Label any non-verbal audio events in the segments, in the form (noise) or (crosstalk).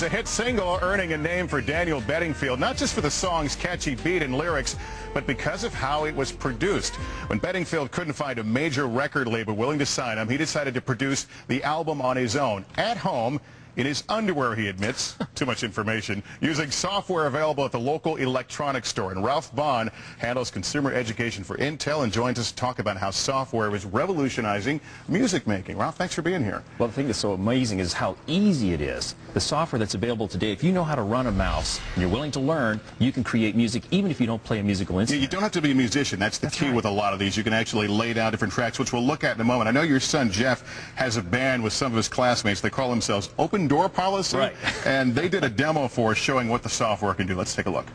It's a hit single earning a name for Daniel Bedingfield, not just for the song's catchy beat and lyrics, but because of how it was produced. When Bedingfield couldn't find a major record label willing to sign him, he decided to produce the album on his own, at home, in his underwear, he admits. (laughs) Too much information. Using software available at the local electronics store. And Ralph Bond handles consumer education for Intel and joins us to talk about how software is revolutionizing music making. Ralph, thanks for being here. Well, the thing that's so amazing is how easy it is. The software that's available today, if you know how to run a mouse and you're willing to learn, you can create music even if you don't play a musical instrument. You don't have to be a musician. That's the That's key right. with a lot of these. You can actually lay down different tracks, which we'll look at in a moment. I know your son, Jeff, has a band with some of his classmates. They call themselves Open Door Policy. Right. and they did a demo for us showing what the software can do. Let's take a look.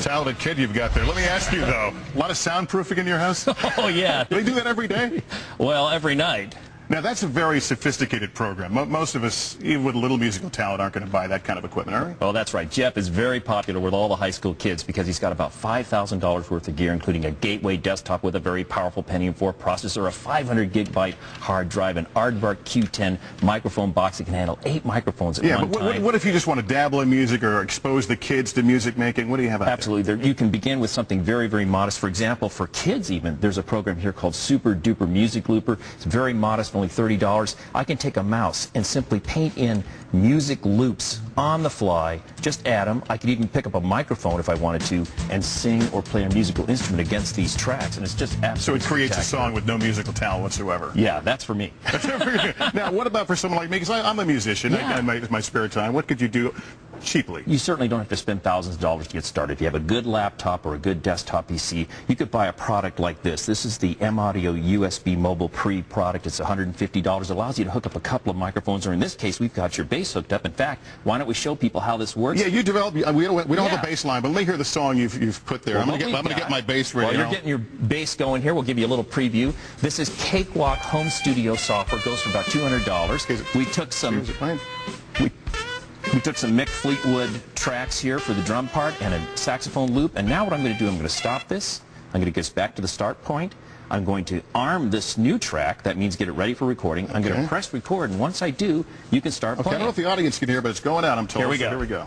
Talented kid you've got there. Let me ask you, though, a lot of soundproofing in your house? (laughs) Oh, yeah. Do they do that every day? Well, every night. Now, that's a very sophisticated program. Most of us, even with a little musical talent, aren't going to buy that kind of equipment, are we? Oh, that's right. Jeff is very popular with all the high school kids because he's got about $5,000 worth of gear, including a gateway desktop with a very powerful Pentium 4 processor, a 500 gigabyte hard drive, an Aardvark Q10 microphone box that can handle eight microphones at Yeah, one but what, time. what if you just want to dabble in music or expose the kids to music making? What do you have out Absolutely. There, you can begin with something very, very modest. For example, for kids even, there's a program here called Super Duper Music Looper. It's very modest, only $30. I can take a mouse and simply paint in music loops on the fly, just add them. I could even pick up a microphone if I wanted to and sing or play a musical instrument against these tracks, and it's just there? So absolutely it creates a song with no musical talent whatsoever. Yeah, that's for me. (laughs) now, what about for someone like me? Because I'm a musician Yeah. in my, my spare time. What could you do cheaply? You certainly don't have to spend thousands of dollars to get started. If you have a good laptop or a good desktop PC, you could buy a product like this. This is the M-Audio USB Mobile Pre product. It's $150. It allows you to hook up a couple of microphones, or in this case, we've got your bass hooked up. In fact, why don't we show people how this works? Yeah, you developed. Uh, we don't, we don't have a Yeah. bass line, but let me hear the song you've, you've put there. Well, I'm going to get, we've I'm gonna get got- my bass ready. While you're now. getting your bass going here, we'll give you a little preview. This is Cakewalk Home Studio software. It goes for about $200. We took some Here's it playing. we, we took some Mick Fleetwood tracks here for the drum part and a saxophone loop. And now what I'm going to do, I'm going to stop this. I'm going to get us back to the start point. I'm going to arm this new track. That means get it ready for recording. I'm going to press record, and once I do, you can start Okay, I don't know if the audience can hear, but it's going out, I'm told. Here we So go. Here we go.